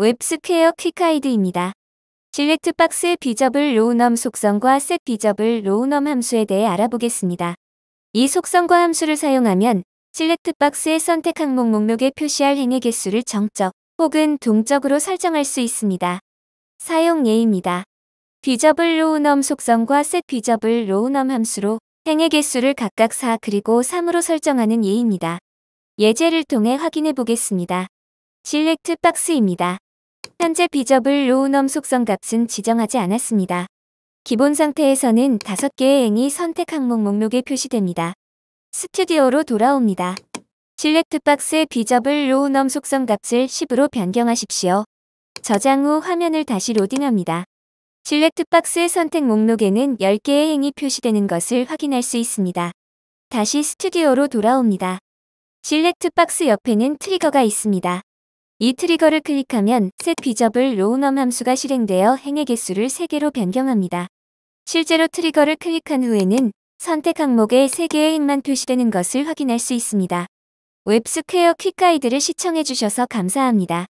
웹스퀘어 Quick Guide입니다. SelectBox의 visibleRowNum 속성과 setVisibleRowNum 함수에 대해 알아보겠습니다. 이 속성과 함수를 사용하면 SelectBox의 선택 항목 목록에 표시할 행의 개수를 정적 혹은 동적으로 설정할 수 있습니다. 사용 예입니다. visibleRowNum 속성과 setVisibleRowNum 함수로 행의 개수를 각각 4 그리고 3으로 설정하는 예입니다. 예제를 통해 확인해 보겠습니다. SelectBox입니다. 현재 visibleRowNum 속성 값은 지정하지 않았습니다. 기본 상태에서는 5개의 행이 선택 항목 목록에 표시됩니다. 스튜디오로 돌아옵니다. SelectBox의 visibleRowNum 속성 값을 10으로 변경하십시오. 저장 후 화면을 다시 로딩합니다. SelectBox의 선택 목록에는 10개의 행이 표시되는 것을 확인할 수 있습니다. 다시 스튜디오로 돌아옵니다. SelectBox 옆에는 트리거가 있습니다. 이 트리거를 클릭하면 setVisibleRowNum 함수가 실행되어 행의 개수를 3개로 변경합니다. 실제로 트리거를 클릭한 후에는 선택 항목에 3개의 행만 표시되는 것을 확인할 수 있습니다. 웹스퀘어 Quick Guide를 시청해주셔서 감사합니다.